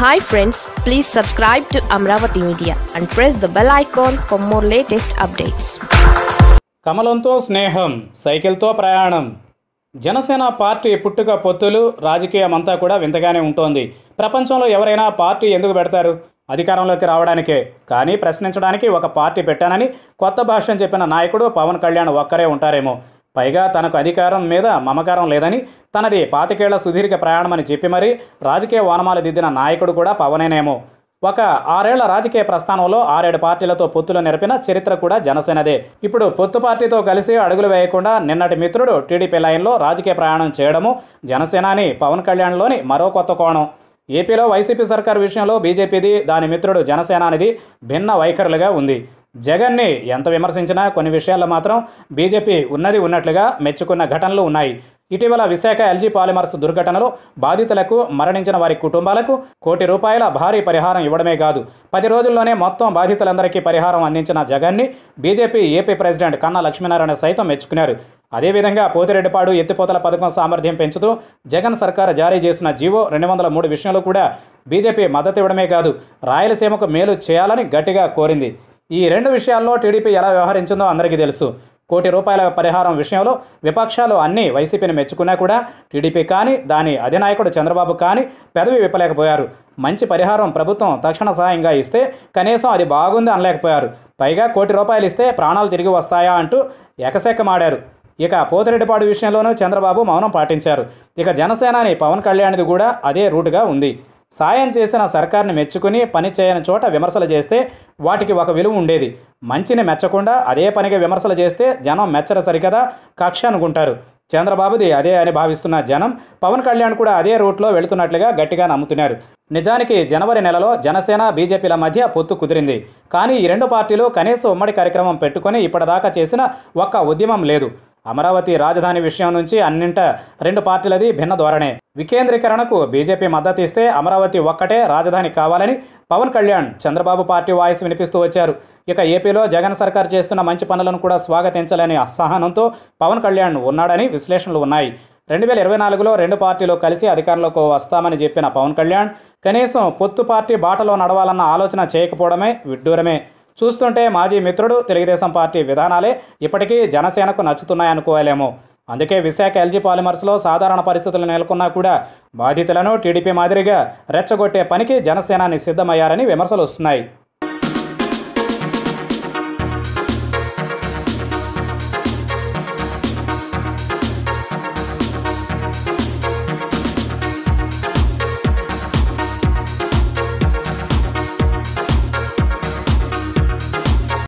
Hi friends please subscribe to Amaravati media and press the bell icon for more latest updates కమలంతో స్నేహం సైకిల్తో ప్రయాణం. Janasena party పుట్టుక పొత్తులు రాజకీయం అంతా కూడా వింతగానే ఉంటోంది. ప్రపంచంలో ఎవరైనా పార్టీ ఎందుకు పెడతారు? అధికారంలోకి రావడానికే. కానీ ప్రశ్నించడానికి ఒక పార్టీ పెట్టానని కొత్త భాష్యం చెప్పిన నాయకుడు పవన్ కళ్యాణ్ ఒక్కరే ఉంటారేమో. పైగా తనకు అధికారం మీద మమకారం లేదని తనది పాతికేళ్ళ సుదీర్ఘ ప్రయాణమని చెప్పి మరీ రాజకీయ వానమాలు దిద్దిన నాయకుడు కూడా పవనేనేమో. ఒక ఆరేళ్ళ రాజకీయ ప్రస్థానంలో ఆరేడు పార్టీలతో పొత్తులు నెరపిన చరిత్ర కూడా జనసేనదే. ఇప్పుడు పొత్తు పార్టీతో కలిసి అడుగులు వేయకుండా నిన్నటి మిత్రుడు టీడీపీ లైన్లో రాజకీయ ప్రయాణం చేయడము జనసేనాని పవన్ కళ్యాణ్లోని మరో కొత్త కోణం. ఏపీలో వైసీపీ సర్కార్ విషయంలో బీజేపీది దాని మిత్రుడు జనసేనానిది భిన్న వైఖరులుగా ఉంది. జగన్ని ఎంత విమర్శించినా కొన్ని విషయాల్లో మాత్రం బీజేపీ ఉన్నది ఉన్నట్లుగా మెచ్చుకున్న ఘటనలు ఉన్నాయి. ఇటీవల విశాఖ ఎల్జీ పాలిమర్స్ దుర్ఘటనలో బాధితులకు మరణించిన వారి కుటుంబాలకు కోటి రూపాయల భారీ పరిహారం ఇవ్వడమే కాదు. పది రోజుల్లోనే మొత్తం బాధితులందరికీ పరిహారం అందించిన జగన్ని బీజేపీ ఏపీ ప్రెసిడెంట్ కన్నా లక్ష్మీనారాయణ సైతం మెచ్చుకున్నారు. అదేవిధంగా పోతిరెడ్డిపాడు ఎత్తిపోతల పథకం సామర్థ్యం పెంచుతూ జగన్ సర్కార్ జారీ చేసిన జీవో రెండు వందల మూడు విషయంలో కూడా బీజేపీ మద్దతు ఇవ్వడమే కాదు రాయలసీమకు మేలు చేయాలని గట్టిగా కోరింది. ఈ రెండు విషయాల్లో టీడీపీ ఎలా వ్యవహరించిందో అందరికీ తెలుసు. కోటి రూపాయల పరిహారం విషయంలో విపక్షాలు అన్నీ వైసీపీని మెచ్చుకున్నా కూడా టీడీపీ కానీ దాని అధినాయకుడు చంద్రబాబు కానీ పెదవి విప్పలేకపోయారు. మంచి పరిహారం ప్రభుత్వం తక్షణ సహాయంగా ఇస్తే కనీసం అది బాగుంది అనలేకపోయారు. పైగా కోటి రూపాయలు ఇస్తే ప్రాణాలు తిరిగి వస్తాయా అంటూ ఎకసెక్కమాడారు ఇక పోతిరెడ్డిపాడు విషయంలోనూ చంద్రబాబు మౌనం పాటించారు. ఇక జనసేనాని పవన్ కళ్యాణ్ది కూడా అదే రూటుగా ఉంది. సాయం చేసిన సర్కార్ని మెచ్చుకుని పని చేయని చోట విమర్శలు చేస్తే వాటికి ఒక విలువ ఉండేది. మంచిని మెచ్చకుండా అదే పనిగా విమర్శలు చేస్తే జనం మెచ్చరు సరికదా? కక్ష అనుకుంటారు. చంద్రబాబుది అదే అని భావిస్తున్న జనం పవన్ కళ్యాణ్ కూడా అదే రూట్లో వెళుతున్నట్లుగా గట్టిగా నమ్ముతున్నారు. నిజానికి జనవరి నెలలో జనసేన బీజేపీల మధ్య పొత్తు కుదిరింది. కానీ ఈ రెండు పార్టీలు కనీసం ఉమ్మడి కార్యక్రమం పెట్టుకొని ఇప్పటిదాకా చేసిన ఒక్క ఉద్యమం లేదు. అమరావతి రాజధాని విషయం నుంచి అన్నింట రెండు పార్టీలది భిన్న ధోరణే. వికేంద్రీకరణకు బీజేపీ మద్దతు ఇస్తే అమరావతి ఒక్కటే రాజధాని కావాలని పవన్ కళ్యాణ్ చంద్రబాబు పార్టీ వాయిస్ వినిపిస్తూ వచ్చారు. ఇక ఏపీలో జగన్ సర్కార్ చేస్తున్న మంచి పనులను కూడా స్వాగతించలేని అసహనంతో పవన్ కళ్యాణ్ ఉన్నాడని విశ్లేషణలు ఉన్నాయి. రెండు వేల ఇరవై నాలుగులో రెండు పార్టీలు కలిసి అధికారంలోకి వస్తామని చెప్పిన పవన్ కళ్యాణ్ కనీసం పొత్తు పార్టీ బాటలో నడవాలన్న ఆలోచన చేయకపోవడమే విడ్డూరమే. చూస్తుంటే మాజీ మిత్రుడు తెలుగుదేశం పార్టీ విధానాలే ఇప్పటికీ జనసేనకు నచ్చుతున్నాయనుకోవాలేమో అందుకే విశాఖ ఎల్జీ పాలిమర్స్లో సాధారణ పరిస్థితులు నెలకొన్నా కూడా బాధితులను టీడీపీ మాదిరిగా రెచ్చగొట్టే పనికి జనసేనాని సిద్ధమయ్యారని విమర్శలు వస్తున్నాయి.